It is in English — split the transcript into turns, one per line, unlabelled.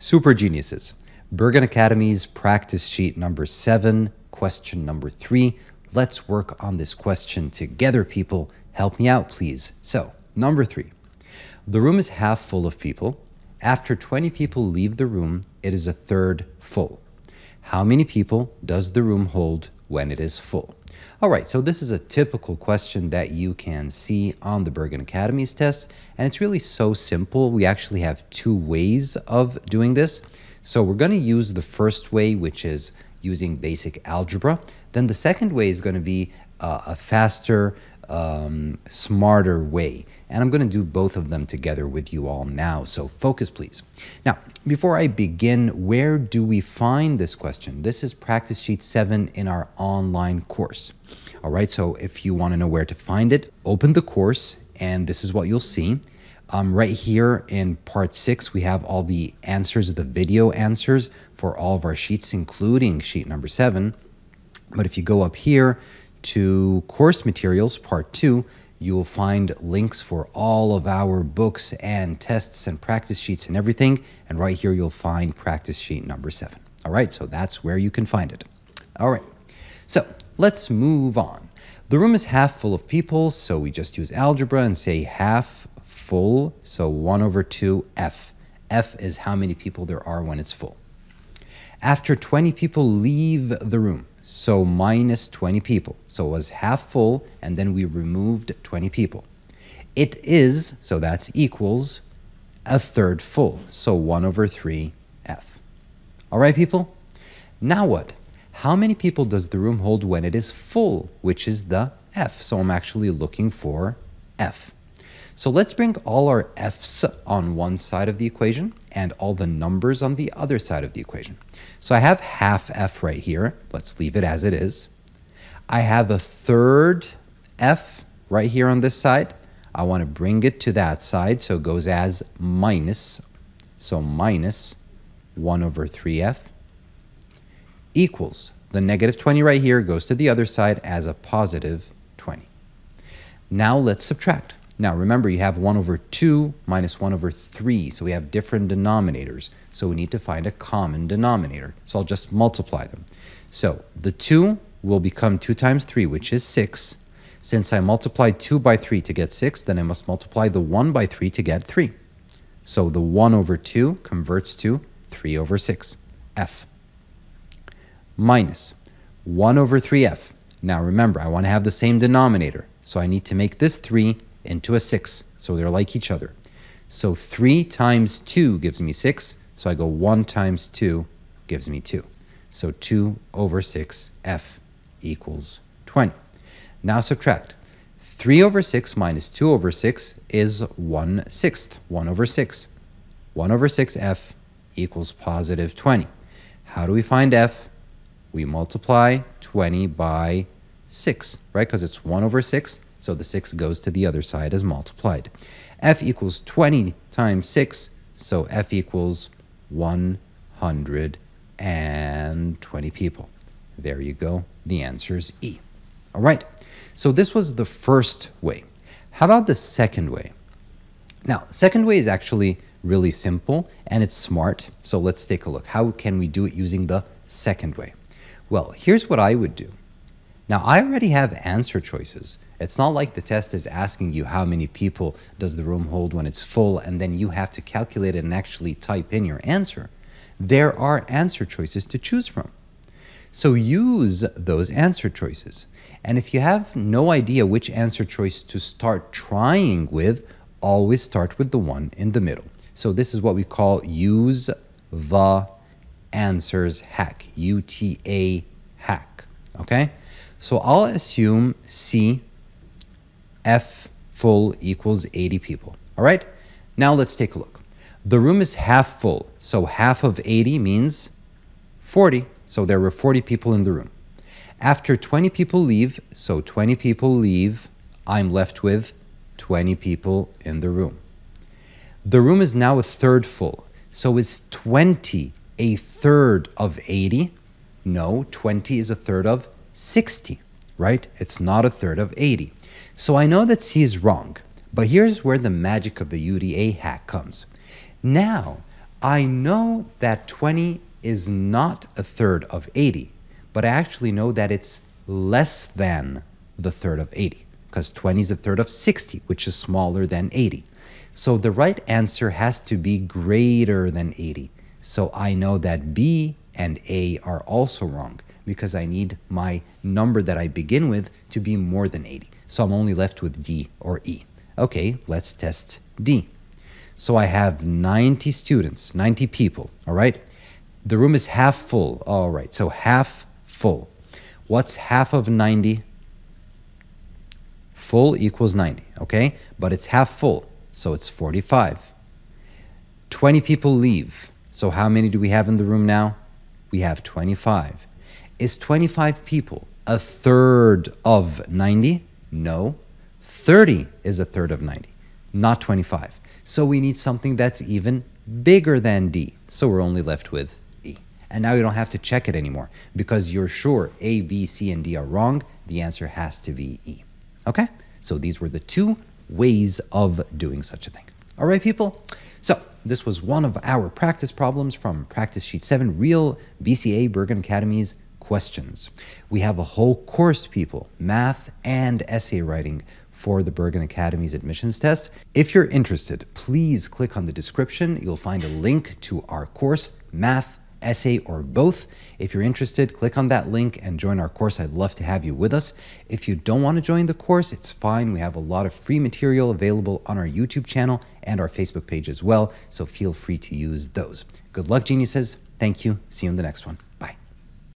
Super geniuses. Bergen Academies practice sheet number seven, question number three. Let's work on this question together, people. Help me out, please. So, number three. The room is half full of people. After 20 people leave the room, it is a third full. How many people does the room hold when it is full? All right, so this is a typical question that you can see on the Bergen Academies test, and it's really so simple. We actually have two ways of doing this. So we're going to use the first way, which is using basic algebra. Then the second way is going to be uh, a faster, um, smarter way. And I'm going to do both of them together with you all now. So focus, please. Now, before I begin, where do we find this question? This is practice sheet seven in our online course. All right, so if you want to know where to find it, open the course and this is what you'll see. Um, right here in part six, we have all the answers, the video answers for all of our sheets, including sheet number seven. But if you go up here to course materials, part two, you will find links for all of our books and tests and practice sheets and everything. And right here, you'll find practice sheet number seven. All right, so that's where you can find it. All right, so let's move on. The room is half full of people, so we just use algebra and say half full, so 1 over 2 F. F is how many people there are when it's full. After 20 people leave the room, so minus 20 people. So it was half full, and then we removed 20 people. It is, so that's equals, a third full. So 1 over 3 F. All right, people? Now what? How many people does the room hold when it is full, which is the F? So I'm actually looking for F. So let's bring all our F's on one side of the equation and all the numbers on the other side of the equation. So I have half f right here. Let's leave it as it is. I have a third f right here on this side. I want to bring it to that side, so it goes as minus, so minus 1 over 3f equals, the negative 20 right here goes to the other side as a positive 20. Now let's subtract. Now remember, you have 1 over 2 minus 1 over 3, so we have different denominators. So we need to find a common denominator. So I'll just multiply them. So the 2 will become 2 times 3, which is 6. Since I multiplied 2 by 3 to get 6, then I must multiply the 1 by 3 to get 3. So the 1 over 2 converts to 3 over 6, f. Minus 1 over 3f. Now remember, I want to have the same denominator. So I need to make this 3 into a 6. So they're like each other. So 3 times 2 gives me 6. So I go 1 times 2 gives me 2. So 2 over 6 f equals 20. Now subtract. 3 over 6 minus 2 over 6 is 1 sixth. 1 over 6. 1 over 6 f equals positive 20. How do we find f? We multiply 20 by 6, right? Because it's 1 over 6 so the 6 goes to the other side as multiplied. f equals 20 times 6, so f equals 120 people. There you go. The answer is E. All right. So this was the first way. How about the second way? Now, second way is actually really simple and it's smart. So let's take a look. How can we do it using the second way? Well, here's what I would do. Now, I already have answer choices. It's not like the test is asking you how many people does the room hold when it's full, and then you have to calculate and actually type in your answer. There are answer choices to choose from. So use those answer choices. And if you have no idea which answer choice to start trying with, always start with the one in the middle. So this is what we call use the answers hack, UTA hack, okay? So I'll assume C, F full equals 80 people. All right, now let's take a look. The room is half full, so half of 80 means 40. So there were 40 people in the room. After 20 people leave, so 20 people leave, I'm left with 20 people in the room. The room is now a third full. So is 20 a third of 80? No, 20 is a third of 60, right? It's not a third of 80. So I know that C is wrong, but here's where the magic of the UTA hack comes. Now, I know that 20 is not a third of 80, but I actually know that it's less than the third of 80 because 20 is a third of 60, which is smaller than 80. So the right answer has to be greater than 80. So I know that B and A are also wrong because I need my number that I begin with to be more than 80. So I'm only left with D or E. Okay, let's test D. So I have 90 students, 90 people, all right? The room is half full, all right, so half full. What's half of 90? Full equals 90, okay? But it's half full, so it's 45. 20 people leave. So how many do we have in the room now? We have 25. Is 25 people a third of 90? No. 30 is a third of 90, not 25. So we need something that's even bigger than D. So we're only left with E. And now you don't have to check it anymore because you're sure A, B, C, and D are wrong. The answer has to be E. Okay? So these were the two ways of doing such a thing. All right, people? So this was one of our practice problems from practice sheet 7, real BCA Bergen Academies questions. We have a whole course, people, math and essay writing for the Bergen Academies admissions test. If you're interested, please click on the description. You'll find a link to our course, Math essay, or both. If you're interested, click on that link and join our course. I'd love to have you with us. If you don't want to join the course, it's fine. We have a lot of free material available on our YouTube channel and our Facebook page as well, so feel free to use those. Good luck, geniuses. Thank you. See you in the next one.